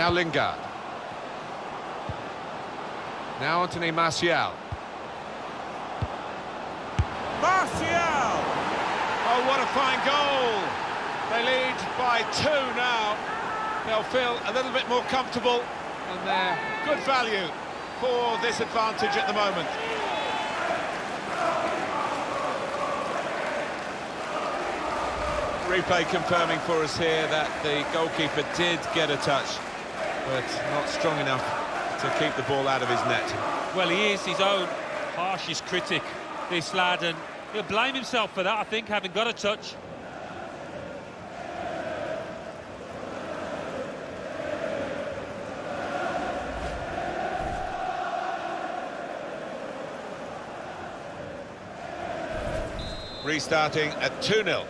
Now Lingard. Now Anthony Martial. Martial! Oh, what a fine goal! They lead by two now. They'll feel a little bit more comfortable, and they're good value for this advantage at the moment. Replay confirming for us here that the goalkeeper did get a touch, but not strong enough to keep the ball out of his net. Well, he is his own harshest critic, this lad, and he'll blame himself for that, I think, having got a touch. Restarting at 2-0.